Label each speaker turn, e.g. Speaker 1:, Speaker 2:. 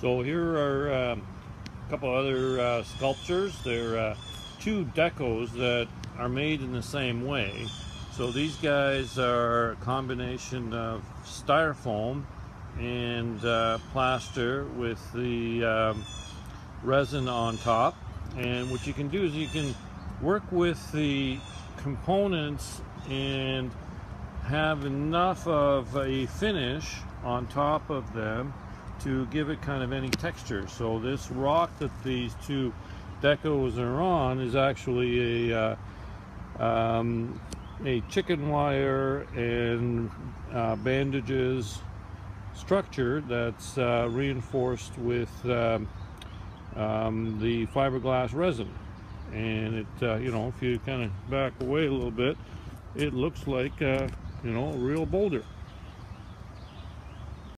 Speaker 1: So here are um, a couple other uh, sculptures. They're uh, two geckos that are made in the same way. So these guys are a combination of styrofoam and uh, plaster with the um, resin on top. And what you can do is you can work with the components and have enough of a finish on top of them to give it kind of any texture. So this rock that these two geckos are on is actually a uh, um, a chicken wire and uh, bandages structure that's uh, reinforced with um, um, the fiberglass resin and it uh, you know if you kind of back away a little bit it looks like uh, you know a real boulder